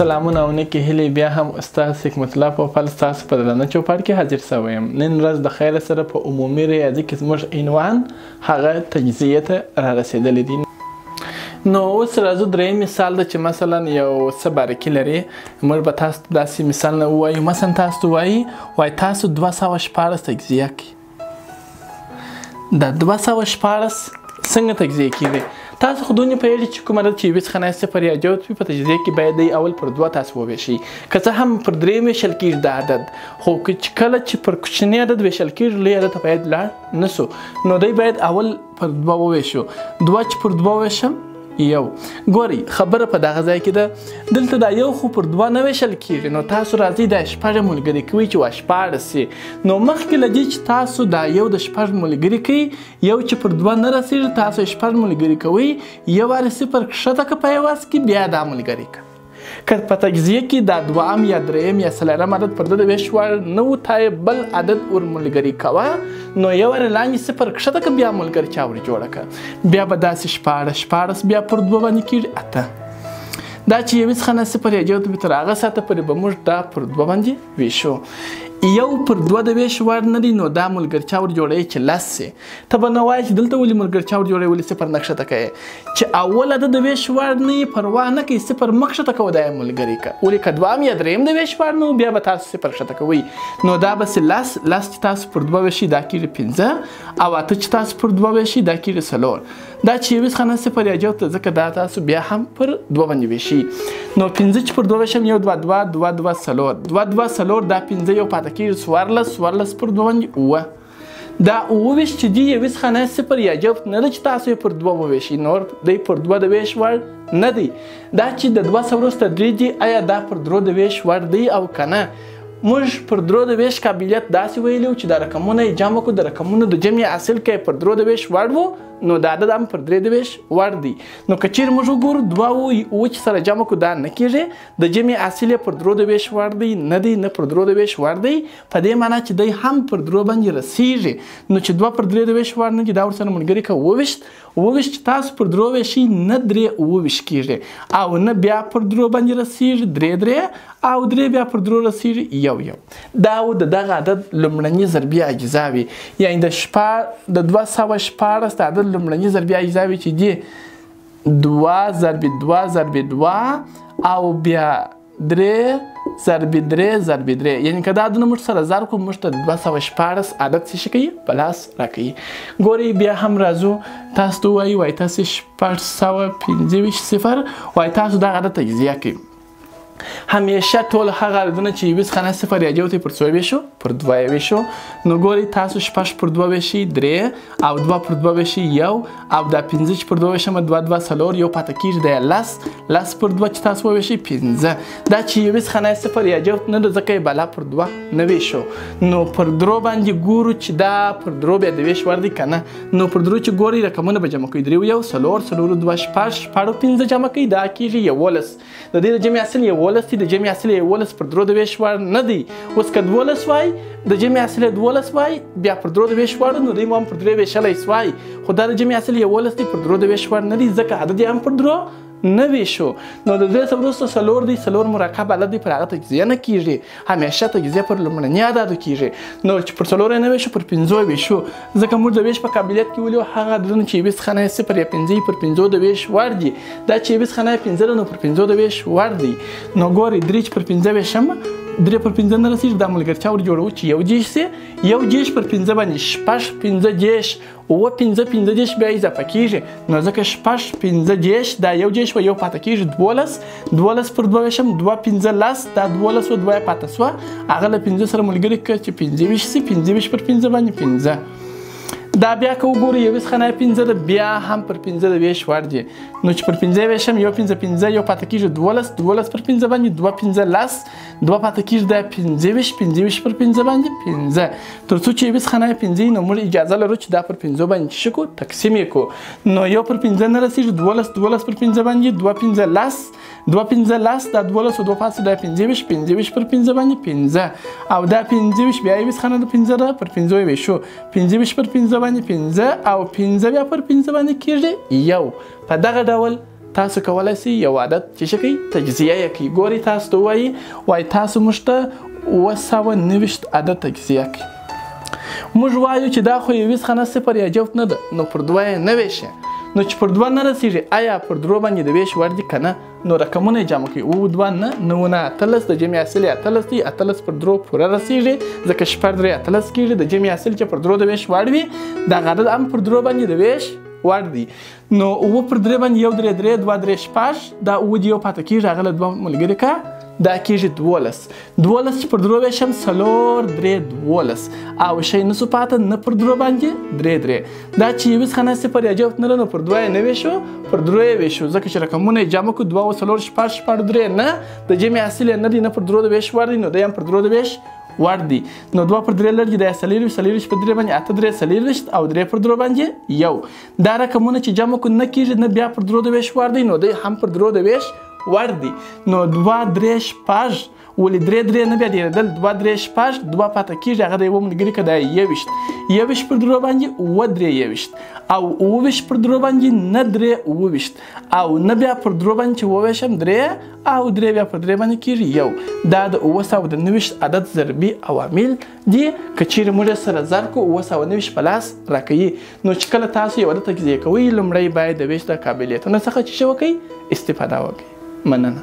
سلامونه او نیکې هیلې بیا هم استاد حکمت الله پوپل ستاسو په درانه چوپړ کې حاضر شوی یم نن ورځ د خیر سره په عمومي ریاضي کې زموږ عنوان هغه تجزیه ته را رسېدلی دی نو اوس راځو درې مثال ده چې مثلا یو څه بارکي لري موږ به تاسو ته داسې مثال نه ووایو مثلا تاسو ته وایي وایي تاسو دوه سوه شپاړس تجزیه کړئ دا دوه سوه شپاړس څنګه تجزیه کیږي تاسو خو دونی پیل چې کوم عدد چې یوې څخه نایسته پر یا جوت وي په تجزیه کې باید دی اول پر دوه تاسو وویشي که څه هم پر درې ویشل کیږي دا عدد خو کله چې پر کوچنی عدد ویشل کیږي لوی عدد ته باید لاړ نسو نو دی باید اول پر دوه وویشو دوه چې پر دوه ویشم یو ګوري خبره په دغه ځای کې ده دلته دا یو خو پر دوه نه ویشل کیږي نو تاسو راځي دا شپږ ملګری کوي چې واشپاړه سي نو مخکې له دې چې تاسو دا یو د شپږ ملګری کوي یو چې پر دوه نه رسیږي تاسو شپږ ملګری کوي یو وارې صفر کښته که په یواز کې بیا دا ملګری کوي که په تجزیه کې دا دوام یا دریم یا څلورم عدد پر ده د ویش وړ نه و تا یې بل عدد ور ملګری کوه نو یو ور لاندې صفر کښته که بیا ملګر چا ور جوړه که بیا به داسې شپاړس شپاړس بیا پر دوه باندې کېږي اته دا چې یوې څخه نه صفر یا جوت به تر هغه ساعته پورې به موږ دا پر دوه باندې ویشو یو پر دوه د ویش وړ نه دی نو دا ملګرچا ور جوړوي چې لس سي ته به نه وایې چې دلته ولې ملګر چاور جوړی ولې صفر نه کښته کوي چې اوله د د ویش وړ نه یې پروا نه کوي صفر مه کښته کوه دا یې ملګری که ولې که دوام یا دریم د ویش وړ نه بیا به تاسو صفر کښته کوئ نو دا به سي لس لس چې تاسو پر دوه ویشي دا کېږي پنځه او اته چې تاسو پر دوه ویشي دا کېږي څلور دا چې یویس خانه صفر یا جوت ځکه دا تاسو بیا هم پر دوه باندې ویشي نو پنځه چې پر دوه ویشم یو دوه دوه دوه دوه څلور دوه دوه څلور دا پنځه یو پاتې کېږي څوارلس څوارلس پر دوه باندې اووه دا اووه ویشت چې دي یویس خانه صفر یا جفت نه ده چې تاسو یې پر دوه وویشئ نور دی پر دوه د ویش وړ نه دی دا چې د دوه څه وروسته درې دي ایا دا پر درو د ویش وړ دی او که نه موږ پر درو د ویش قابلیت داسې ویلو چې د رقمونه یې جمع کړو د رقمونو د جمع حاصل که پر درو د ویش وړ وو نو دا عدد هم پر درې د ویش وړ دی نو که چیرې موږ وګورو دوه او اوه چې سره جمع کړو دا نه کیږي د جمع حاصل یې پر درو د ویش وړ دی نه دی نه پر درو د ویش وړ دی په دې مانا چې دی هم پر درو باندې رسیږي نو چې دوه پر درې د ویش وړ نه دي دا ورسره ملګري که وویشت وویشت چې تاسو پر درو ویشي نه درې وویش کیږي او نه بیا پر درو باندې رسیږي درې درې او درې بیا پر درو رسیږي یو یو دا و د دغه عدد لومړني ضربي اجزا وي یعنی د شپا د 214 د عدد لومړني ضربي اجزا وي چې دي 2 ضرب 2 ضرب 2 او بیا درې ضرب درې ضرب درې یعنی که دا عددونه موږ سره ضرب کړو موږ ته دوه سوه شپاړس عدد څه شي کوي په لاس راکوي ګورئ بیا هم راځو تاسو ته ووایي وایي تاسو شپږ سوه پنځه ویشت صفر وایي تاسو دغه عدد تجزیه کوي همیشه ټول هغه عددونه چې یوې څخه نه صفر یا یو ته پر څو ویشو پر دوه ویشو نو ګورئ تاسو شپږ پر دوه ویشي درې او دوه پر دوه ویشي یو او دا پنځه چې پر دوه ویشم دوه دوه څلور یو پاته کیږي دی لس لس پر دوه چې تاسو وویشي پنځه دا چې یوې څخه نه صفر یا جوت نه ده ځکه یې بالا پر دوه نه ویشو نو پر درو باندې ګورو چې دا پر درو بیا د ویش ور دی که نه نو پر درو چې ګوري رقمونه به جمع کوي درې یو څلور څلور دوه شپږ شپږ پنځه جمع کوي دا کیږي یولس د دې د جمع اصل یولس دی د جمع اصل یولس پر درو د ویش وړ نه دی اوس که دولس وای د جمع اصل دولس وای بیا پر درو د ویش وړ نو دی هم پر درې ویشلی سوای خو دا د جمع اصل یولس دی پر درو د ویش وړ نه دی ځکه عدد یې هم پر درو نه ویشو نو د دې څخه وروسته څلور دی څلور مرکب عدد دی پر هغه تجزیه نه کیږي همېشه تجزیه پر لومړني اعدادو کېږي نو چې پر څلور یې نه وېشو پر پنځو وېشو ځکه موږ د وېش په قابلیت کې ولو هغه عددونه چې یوې څخه نه یې صفر یا پنځه پر پنځو د وېش وړ دي دا چې یوې څخه نه یې پنځه نو پر پنځو د وېش وړ دی نو ګورئ درې چې پر پنځه وېشم درې پر پنځه نه رسېږي دا ملګرتیا ور جوړوو چې یو دېرش سي یو دېرش پر پنځه باندې شپږ پنځه دېرش اووه پنځه پنځه دېرش بیا اضافه کېږي نو ځکه شپږ پنځه دېرش دا یو دېرش و یو پاته کېږي دولس دولس پر دوه ویشم دوه پنځه لس دا دولس و دوه یې پاته سوه هغه له پنځه سره ملګري کړه چې پنځه ویشت سي پنځه ویشت پر پنځه باندې پنځه دا بیا که وګورو یو څخه نه پنځه ده بیا هم پر پنځه د ویش وړ دي نو چې پر پنځه ویشم یو پنځه پنځه یو پاته کېږي دولس دولس پر پنځه باندې دوه پنځه لس دوه پاتې کېږي دا پنځه ویشت پنځه ویشت پر پنځه باندې پنځه تر څو چې یوې خانه پنځه نو موږ اجازه لرو چې دا پر پنځو باندې چې شکو تقسیم یې کو نو یو پر پنځه نه رسېږي دولس دولس پر پنځه باندې دوه پنځه لس دوه پنځه لس دا دولس او دوه پاتې دا پنځه ویشت پنځه ویشت پر پنځه باندې پنځه او دا پنځه ویشت بیا یوې خانه د پنځه را پر پنځو یې ویشو پنځه ویشت پر پنځه باندې پنځه او پنځه بیا پر پنځه باندې کېږي یو په دغه ډول تاسو کولای شئ یو عدد چې شي تجزیه یې کړئ ګوري تاسو ته وایي وایي تاسو موږ ته اووه سوه نویشت عدد تجزیه کړئ موږ وایو چې دا خو یو هیڅ خانه صفر یا جوت نه ده نو پر دوه یې نه ویشه نو چې پر دوه نه رسیږي آیا پر درو باندې د ویش وړ دي که نه نو رقمونه یې جمع کوي اوو دوه نه نو نه اتلس د جمع حاصل یې اتلس دی اتلس پر درو پوره رسیږي ځکه شپږ درې اتلس کېږي د جمع حاصل چې پر درو د ویش وړ وي دغه عدد هم پر درو باندې د ویش وړ دی نو اووه پر درې باندې یو درې درې دوه درې شپږ دا اووه دي یو پاته کېږي هغه له دوه ملګري که دا کېږي دولس دولس چې پر درو وېشم څلور درې دولس او شی نه سو پاته نه پر درو باندې درې درې دا چې یوې څخه نه صفر یا جوت نه لرو پر دوه یې نه وېشو پر درو یې وېشو ځکه چې رقمونه یې جمع کړو دوه او څلور شپږ شپږ درې نه د جمع حاصل یې نه دی نه پر درو د وېش وړ دی نو دی هم پر درو د وېش وړ دی نو دوه پر درې لرګي د څلېرویشت څلېرویشت پر درې باندې اته درې څلېرویشت او درې پر درو باندې یو دا رقمونه چې جمع کو نه کیږي نه بیا پر درو د ویش وړ دی نو دی هم پر درو د ویش وړ دی نو دوه درې شپږ ولې درې درې نه بیا ډېرېدل دوه درې شپږ دوه پاته کېږي هغه د یوه ملګري که دا یوویشت یوویشت پر درو باندې اووه درې یوویشت او اوویشت پر درو باندې نه درې اوویشت او نه بیا پر درو باندې چې وویشم درې او درې بیا پر درې باندې کېږي یو دا د اووه سوه د نویشت عدد ضربي عوامل دي که چیرې موږ سره زر کو اووه سوه نوي په لاس راکوي نو چې کله تاسو یو عدد تجزیه کوئ لومړی باید د ویش د قابلیتونو څخه چې شي وکړئ استفاده وکړئ مننه